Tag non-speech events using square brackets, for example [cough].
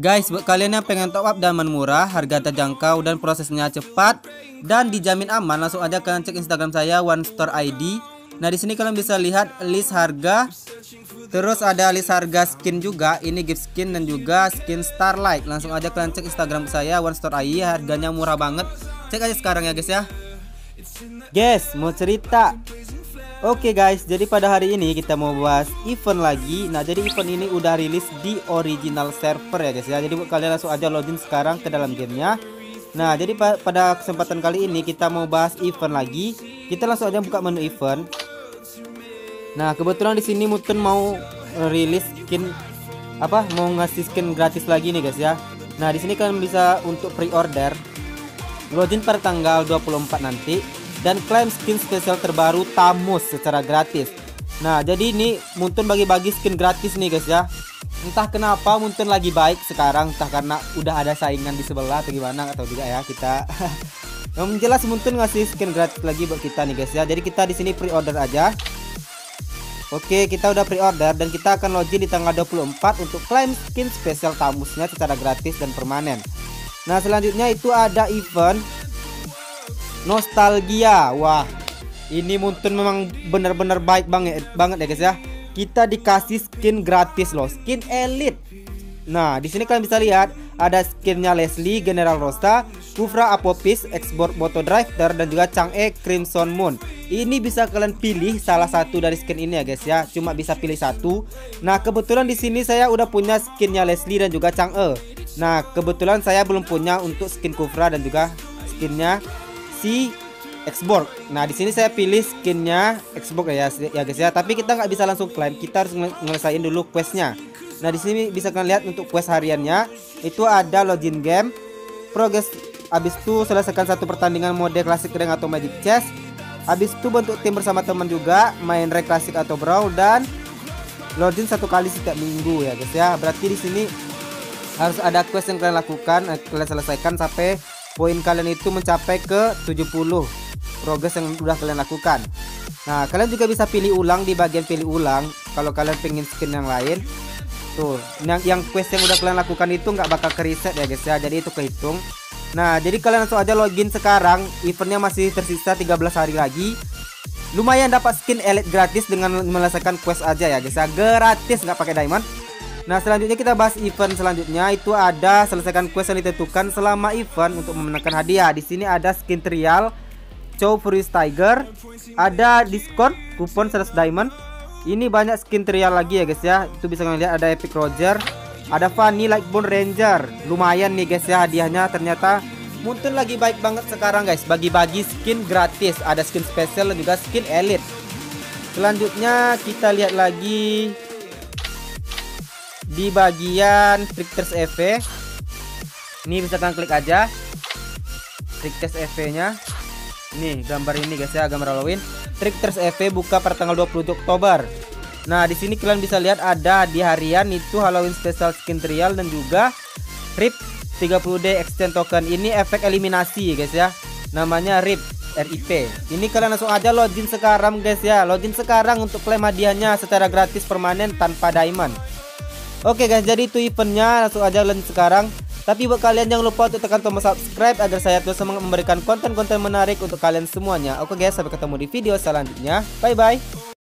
Guys, buat kalian yang pengen top up diamond murah, harga terjangkau dan prosesnya cepat dan dijamin aman, langsung aja kalian cek Instagram saya One Store ID. Nah, di sini kalian bisa lihat list harga. Terus ada list harga skin juga. Ini gift skin dan juga skin Starlight. Langsung aja kalian cek Instagram saya One Store ID, harganya murah banget. Cek aja sekarang ya, guys ya. Guys, mau cerita Oke okay guys, jadi pada hari ini kita mau bahas event lagi. Nah, jadi event ini udah rilis di original server ya guys ya. Jadi kalian langsung aja login sekarang ke dalam gamenya. Nah, jadi pa pada kesempatan kali ini kita mau bahas event lagi. Kita langsung aja buka menu event. Nah, kebetulan di sini Mutun mau rilis skin apa? Mau ngasih skin gratis lagi nih guys ya. Nah, di sini kalian bisa untuk pre-order. Login pada tanggal 24 nanti dan klaim skin spesial terbaru Tamus secara gratis. Nah, jadi ini Muntun bagi-bagi skin gratis nih guys ya. Entah kenapa Muntun lagi baik sekarang, entah karena udah ada saingan di sebelah atau gimana atau juga ya kita. [laughs] Yang jelas Muntun ngasih skin gratis lagi buat kita nih guys ya. Jadi kita di sini pre-order aja. Oke, kita udah pre-order dan kita akan login di tanggal 24 untuk klaim skin spesial Tamusnya secara gratis dan permanen. Nah, selanjutnya itu ada event nostalgia. Wah ini Muntun memang benar-benar baik banget banget ya guys ya. Kita dikasih skin gratis loh skin elite. Nah di sini kalian bisa lihat ada skinnya Leslie General Rosta Kufra Apopis Export Moto Driver dan juga Chang'e Crimson Moon. Ini bisa kalian pilih salah satu dari skin ini ya guys ya cuma bisa pilih satu. Nah kebetulan di sini saya udah punya skinnya Leslie dan juga Chang'e nah kebetulan saya belum punya untuk skin Kufra dan juga skinnya si Xbox. Nah, di sini saya pilih skinnya Xbox ya, ya guys ya. Tapi kita nggak bisa langsung klaim, kita harus ngelesain dulu questnya. Nah, di sini bisa kalian lihat untuk quest hariannya itu ada login game, progress. Habis itu selesaikan satu pertandingan mode klasik ring atau magic chess. Habis itu bentuk tim bersama teman juga, main rank klasik atau brawl dan login satu kali setiap minggu ya guys ya. Berarti di sini harus ada quest yang kalian lakukan, eh, kalian selesaikan sampai poin kalian itu mencapai ke 70 progres yang sudah kalian lakukan. Nah kalian juga bisa pilih ulang di bagian pilih ulang. Kalau kalian pengen skin yang lain tuh yang, yang quest yang udah kalian lakukan itu nggak bakal ke reset ya guys ya. Jadi itu kehitung. Nah jadi kalian langsung aja login sekarang. Eventnya masih tersisa 13 hari lagi. Lumayan dapat skin elite gratis dengan menyelesaikan quest aja ya guys ya. Gratis nggak pakai diamond Nah selanjutnya kita bahas event selanjutnya itu ada selesaikan quest yang ditentukan selama event untuk memenangkan hadiah. Di sini ada skin trial Chow Freeze Tiger, ada diskon kupon 100 diamond. Ini banyak skin trial lagi ya guys ya. Itu bisa kalian lihat ada Epic Roger, ada Fanny Lightbone Ranger. Lumayan nih guys ya hadiahnya ternyata Muntun lagi baik banget sekarang guys bagi-bagi skin gratis ada skin spesial dan juga skin elite selanjutnya kita lihat lagi di bagian Tricksters EV ini bisa kalian klik aja. Tricksters EV nya nih gambar ini guys ya gambar Halloween. Tricksters EV buka pada tanggal 20 Oktober. Nah di sini kalian bisa lihat ada di harian itu Halloween special skin trial dan juga RIP 30D exchange token. Ini efek eliminasi guys ya. Namanya RIP RIP ini kalian langsung aja login sekarang guys ya. Login sekarang untuk klaim hadiahnya secara gratis permanen tanpa diamond Oke guys, jadi itu eventnya langsung aja lanjut sekarang. Tapi buat kalian jangan lupa untuk tekan tombol subscribe agar saya terus memberikan konten-konten menarik untuk kalian semuanya. Oke guys, sampai ketemu di video selanjutnya. Bye bye.